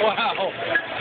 Wow.